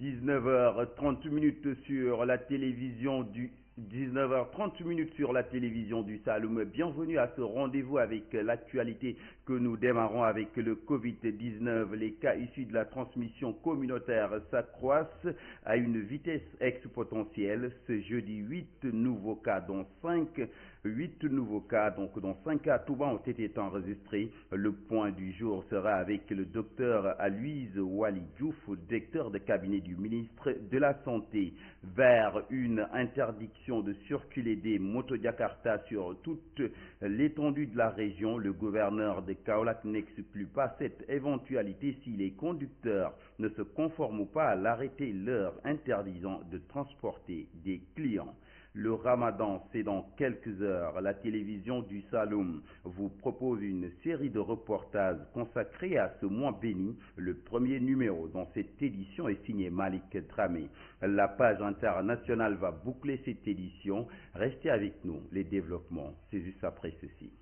19h30 minutes sur la télévision du 19h30 minutes sur la télévision du Saloum. Bienvenue à ce rendez-vous avec l'actualité que nous démarrons avec le Covid-19. Les cas issus de la transmission communautaire s'accroissent à une vitesse exponentielle. Ce jeudi, 8 nouveaux cas, dont 5 8 nouveaux cas, donc dont 5 cas tout bas ont été enregistrés. Le point du jour sera avec le docteur Aloise Wali Diouf, directeur de cabinet du ministre de la Santé, vers une interdiction de circuler des motos Jakarta sur toute l'étendue de la région. Le gouverneur de Kaolack n'exclut pas cette éventualité si les conducteurs ne se conforment pas à l'arrêté leur interdisant de transporter des clients. Le ramadan, c'est dans quelques heures. La télévision du Saloum vous propose une série de reportages consacrés à ce mois béni. Le premier numéro dans cette édition est signé Malik Dramé. La page internationale va boucler cette édition. Restez avec nous. Les développements, c'est juste après ceci.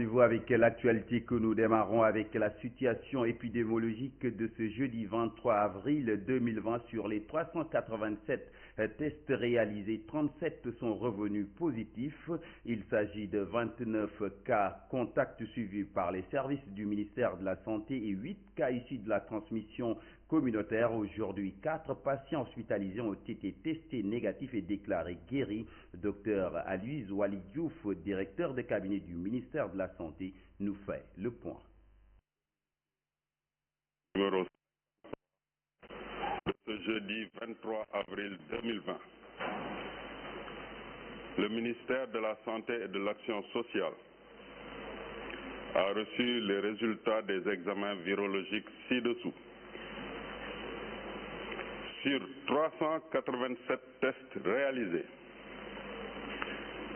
Rendez-vous avec l'actualité que nous démarrons avec la situation épidémiologique de ce jeudi 23 avril 2020 sur les 387 tests réalisés, 37 sont revenus positifs. Il s'agit de 29 cas contacts suivis par les services du ministère de la Santé et 8 cas issus de la transmission communautaire. Aujourd'hui, quatre patients hospitalisés ont été testés négatifs et déclarés guéris. Docteur Aloise Wali Diouf, directeur de cabinet du ministère de la Santé, nous fait le point. Jeudi 23 avril 2020. Le ministère de la Santé et de l'Action sociale a reçu les résultats des examens virologiques ci-dessous. Sur 387 tests réalisés,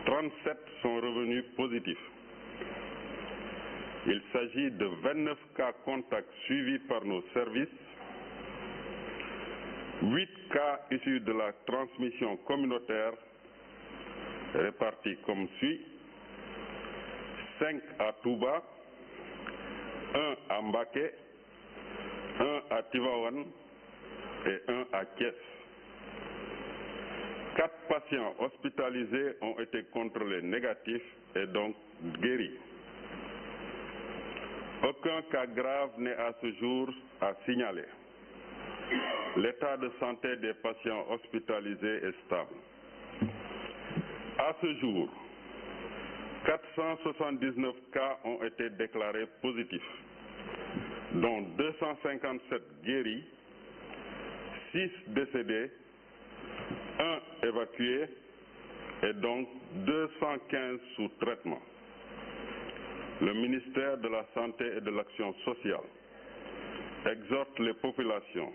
37 sont revenus positifs. Il s'agit de 29 cas contacts suivis par nos services, 8 cas issus de la transmission communautaire répartis comme suit 5 à Touba, 1 à Mbake, 1 à Tivawan et 1 à Kies. Quatre patients hospitalisés ont été contrôlés négatifs et donc guéris. Aucun cas grave n'est à ce jour à signaler. L'état de santé des patients hospitalisés est stable. À ce jour, 479 cas ont été déclarés positifs, dont 257 guéris, 6 décédés, 1 évacué et donc 215 sous traitement. Le ministère de la Santé et de l'Action sociale exhorte les populations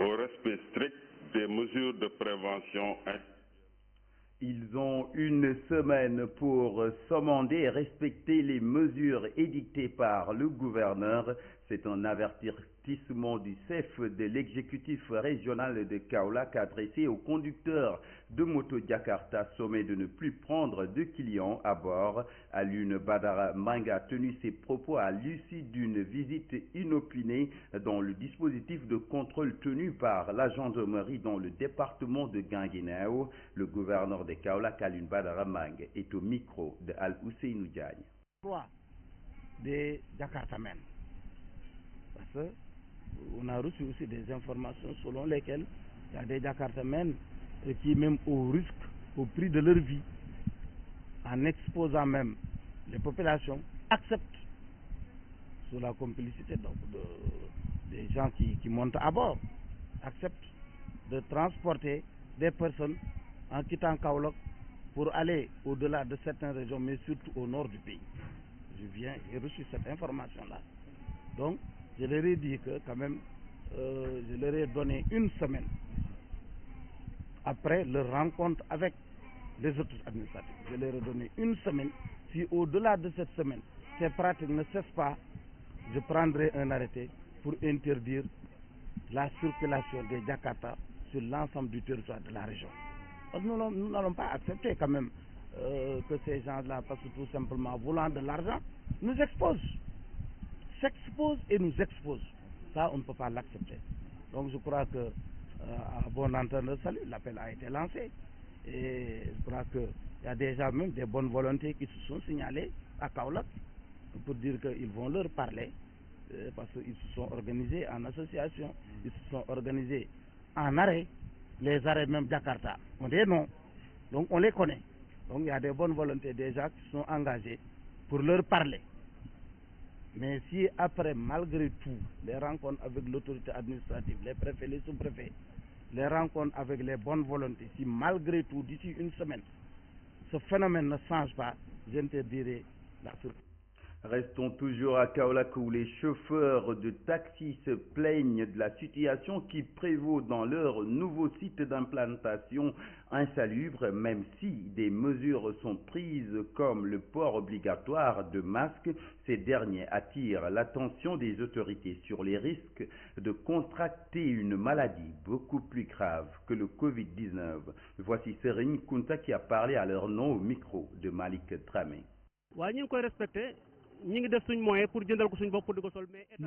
au respect strict des mesures de prévention. Ils ont une semaine pour s'amender et respecter les mesures édictées par le gouverneur. C'est un avertissement du chef de l'exécutif régional de Kaolack adressé aux conducteurs de moto Jakarta sommet de ne plus prendre de clients à bord. Alune Badara Manga a tenu ses propos à l'issue d'une visite inopinée dans le dispositif de contrôle tenu par la gendarmerie dans le département de Guinguinéo. Le gouverneur de Kaolack, Alune Badara Manga, est au micro de Al Ousseinou Diagne. des Jakartamen. Parce qu'on a reçu aussi des informations selon lesquelles il y a des Jakartamen qui, même au risque, au prix de leur vie, en exposant même les populations, acceptent, sous la complicité donc, de, des gens qui, qui montent à bord, acceptent de transporter des personnes en quittant Kaolok pour aller au-delà de certaines régions, mais surtout au nord du pays. Je viens et reçu cette information-là. Donc, je leur ai dit que quand même, euh, je leur ai donné une semaine après leur rencontre avec les autres administratifs. Je leur ai donné une semaine. Si au-delà de cette semaine, ces pratiques ne cessent pas, je prendrai un arrêté pour interdire la circulation des Jakarta sur l'ensemble du territoire de la région. Nous n'allons pas accepter quand même euh, que ces gens-là, parce que tout simplement voulant de l'argent, nous exposent. S'exposent et nous exposent. Ça, on ne peut pas l'accepter. Donc je crois que, euh, à bon entendeur salut, l'appel a été lancé. Et je crois qu'il y a déjà même des bonnes volontés qui se sont signalées à Kaolak pour dire qu'ils vont leur parler euh, parce qu'ils se sont organisés en association, ils se sont organisés en arrêt, les arrêts même Jakarta. On dit non, donc on les connaît. Donc il y a des bonnes volontés déjà qui sont engagées pour leur parler. Mais si après, malgré tout, les rencontres avec l'autorité administrative, les préfets, les sous-préfets, les rencontres avec les bonnes volontés, si malgré tout, d'ici une semaine, ce phénomène ne change pas, j'interdirai la circulation. Restons toujours à Kaolack où les chauffeurs de taxi se plaignent de la situation qui prévaut dans leur nouveau site d'implantation insalubre, même si des mesures sont prises comme le port obligatoire de masques. Ces derniers attirent l'attention des autorités sur les risques de contracter une maladie beaucoup plus grave que le Covid-19. Voici Serine Kunta qui a parlé à leur nom au micro de Malik Dramé. Nous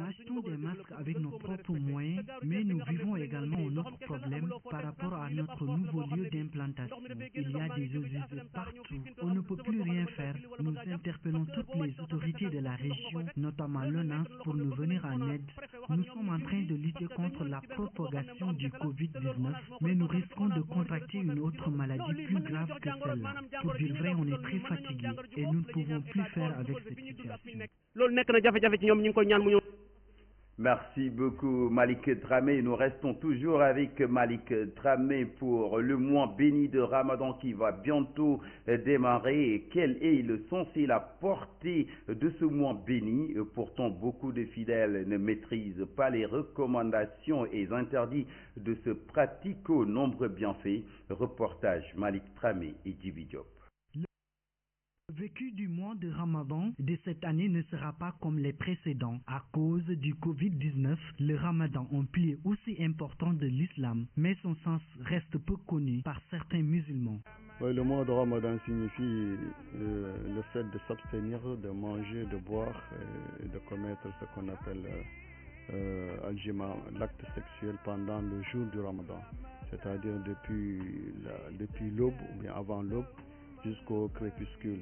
achetons des masques avec nos propres moyens, mais nous vivons également un autre problème par rapport à notre nouveau lieu d'implantation. Il y a des eaux partout. On ne peut plus rien faire. Nous interpellons toutes les autorités de la région, notamment l'ONAS, pour nous venir en aide. Nous sommes en train de lutter contre la propagation du Covid-19, mais nous risquons de contracter une autre maladie plus grave que celle-là. Pour dire vrai, on est très fatigués et nous ne pouvons plus faire avec cette situation. Merci beaucoup Malik Dramé. Nous restons toujours avec Malik Dramé pour le mois béni de Ramadan qui va bientôt démarrer. Et quelle est le sens et la portée de ce mois béni? Pourtant, beaucoup de fidèles ne maîtrisent pas les recommandations et interdits de ce aux nombreux bienfaits. Reportage Malik Dramé et Djibi Diop. Vécu du mois de Ramadan de cette année ne sera pas comme les précédents. À cause du Covid-19, le Ramadan, un pilier aussi important de l'islam, mais son sens reste peu connu par certains musulmans. Le mois de Ramadan signifie euh, le fait de s'abstenir, de manger, de boire et de commettre ce qu'on appelle euh, l'acte sexuel pendant le jour du Ramadan, c'est-à-dire depuis l'aube ou bien avant l'aube jusqu'au crépuscule.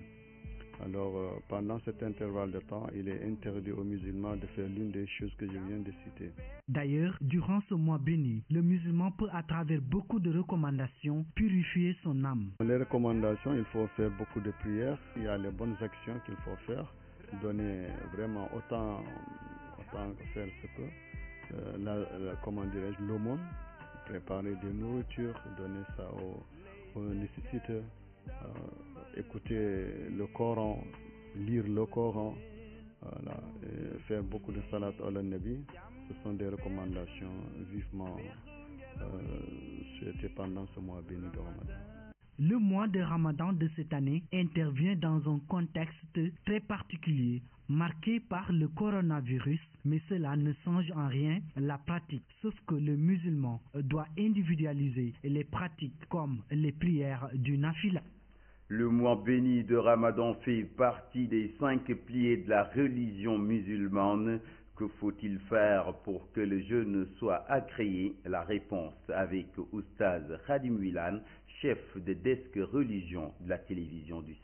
Alors, euh, pendant cet intervalle de temps, il est interdit aux musulmans de faire l'une des choses que je viens de citer. D'ailleurs, durant ce mois béni, le musulman peut, à travers beaucoup de recommandations, purifier son âme. Les recommandations, il faut faire beaucoup de prières. Il y a les bonnes actions qu'il faut faire. Donner vraiment autant, autant que faire ce que. Euh, la, la, comment dirais-je, l'aumône, préparer des nourritures, donner ça aux, aux nécessiteux. Euh, écouter le Coran, lire le Coran, faire beaucoup de salat al nabi, ce sont des recommandations vivement euh, souhaitées pendant ce mois béni de Ramadan. Le mois de Ramadan de cette année intervient dans un contexte très particulier, marqué par le coronavirus, mais cela ne change en rien la pratique, sauf que le musulman doit individualiser les pratiques comme les prières du nafila. Le mois béni de Ramadan fait partie des cinq piliers de la religion musulmane. Que faut-il faire pour que le jeûne soit agréé? La réponse avec Oustaz Khadim Wilan, chef de desk religion de la télévision du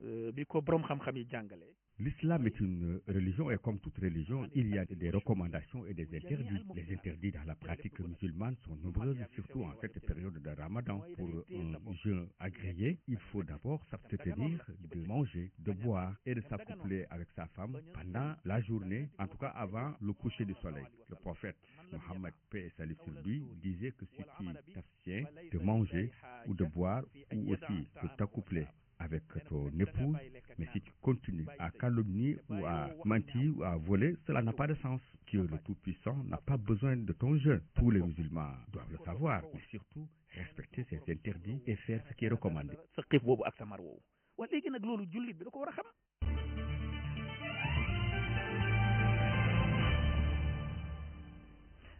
Saloum. L'islam est une religion et comme toute religion, il y a des recommandations et des interdits. Les interdits dans la pratique musulmane sont nombreux, surtout en cette période de Ramadan. Pour un jeûne agréé, il faut d'abord s'abstenir de manger, de boire et de s'accoupler avec sa femme pendant la journée, en tout cas avant le coucher du soleil. Le prophète Mohammed paix et salut sur lui disait que si tu t'abstiens de manger ou de boire ou aussi de t'accoupler avec ton épouse, mais si tu continues à calomnier ou à mentir ou à voler, cela n'a pas de sens. Dieu le Tout-Puissant n'a pas besoin de ton jeûne. Tous les musulmans doivent le savoir, mais surtout respecter ses interdits et faire ce qui est recommandé.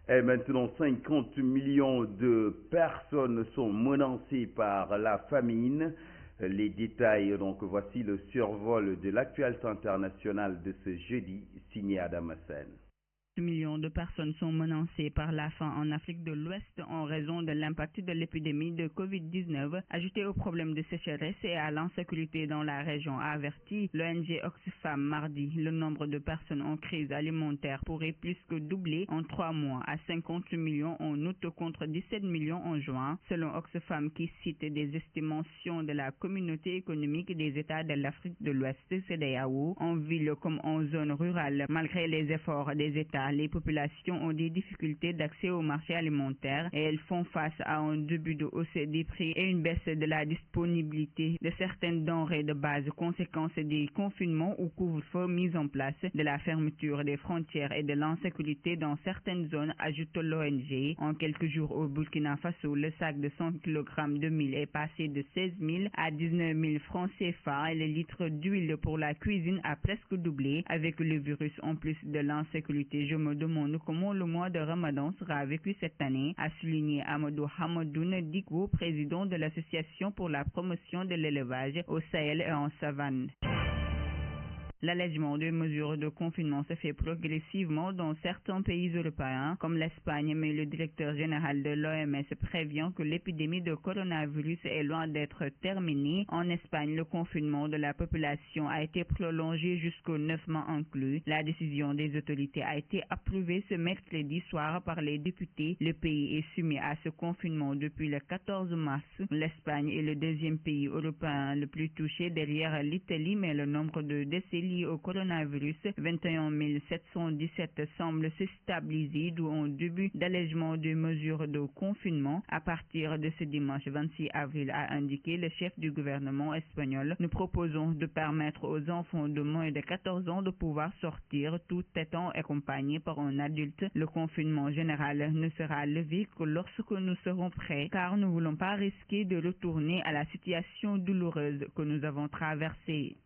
Et maintenant, 50 millions de personnes sont menacées par la famine. Les détails, donc voici le survol de l'actualité internationale de ce jeudi, signé Adam Hassan millions de personnes sont menacées par la faim en Afrique de l'Ouest en raison de l'impact de l'épidémie de COVID-19, ajouté au problème de sécheresse et à l'insécurité dans la région, a averti l'ONG Oxfam mardi. Le nombre de personnes en crise alimentaire pourrait plus que doubler en trois mois à 50 millions en août contre 17 millions en juin, selon Oxfam qui cite des estimations de la communauté économique des États de l'Afrique de l'Ouest, CDAO, en ville comme en zone rurale, malgré les efforts des États les populations ont des difficultés d'accès au marché alimentaire et elles font face à un début de hausse des prix et une baisse de la disponibilité de certaines denrées de base, conséquence des confinements ou couvre-feu mis en place, de la fermeture des frontières et de l'insécurité dans certaines zones, ajoute l'ONG. En quelques jours au Burkina Faso, le sac de 100 kg de mil est passé de 16 000 à 19 000 francs CFA et le litre d'huile pour la cuisine a presque doublé avec le virus en plus de l'insécurité je me demande comment le mois de Ramadan sera vécu cette année, a souligné Amadou Hamadoun Diko, président de l'Association pour la promotion de l'élevage au Sahel et en savane. L'allègement des mesures de confinement se fait progressivement dans certains pays européens, comme l'Espagne, mais le directeur général de l'OMS prévient que l'épidémie de coronavirus est loin d'être terminée. En Espagne, le confinement de la population a été prolongé jusqu'au 9 mois inclus. La décision des autorités a été approuvée ce mercredi soir par les députés. Le pays est soumis à ce confinement depuis le 14 mars. L'Espagne est le deuxième pays européen le plus touché derrière l'Italie, mais le nombre de décès au coronavirus, 21 717 semblent se stabiliser, d'où un début d'allègement des mesures de confinement. À partir de ce dimanche 26 avril, a indiqué le chef du gouvernement espagnol, nous proposons de permettre aux enfants de moins de 14 ans de pouvoir sortir tout étant accompagnés par un adulte. Le confinement général ne sera levé que lorsque nous serons prêts, car nous ne voulons pas risquer de retourner à la situation douloureuse que nous avons traversée.